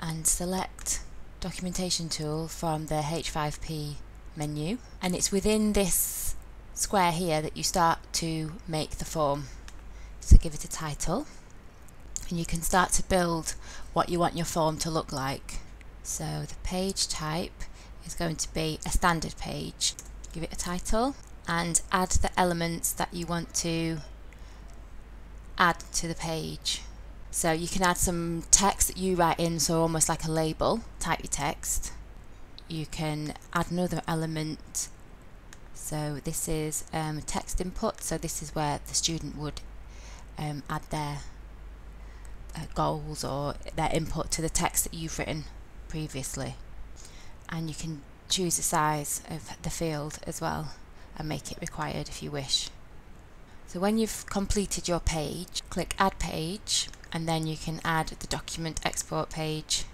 and select documentation tool from the H5P menu and it's within this square here that you start to make the form. So give it a title and you can start to build what you want your form to look like. So the page type is going to be a standard page. Give it a title and add the elements that you want to add to the page. So you can add some text that you write in, so almost like a label, type your text. You can add another element. So this is um, text input, so this is where the student would um, add their uh, goals or their input to the text that you've written previously. And you can choose the size of the field as well and make it required if you wish. So when you've completed your page, click Add Page and then you can add the document export page